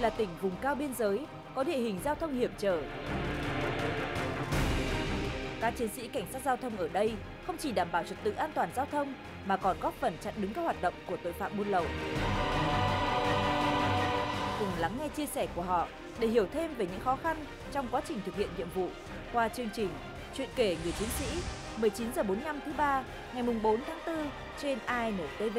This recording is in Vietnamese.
là tỉnh vùng cao biên giới, có địa hình giao thông hiểm trở. Các chiến sĩ cảnh sát giao thông ở đây không chỉ đảm bảo trật tự an toàn giao thông mà còn góp phần chặn đứng các hoạt động của tội phạm buôn lậu. Cùng lắng nghe chia sẻ của họ để hiểu thêm về những khó khăn trong quá trình thực hiện nhiệm vụ qua chương trình Chuyện kể người chiến sĩ 19h45 thứ ba ngày mùng 4 tháng 4 trên INTV.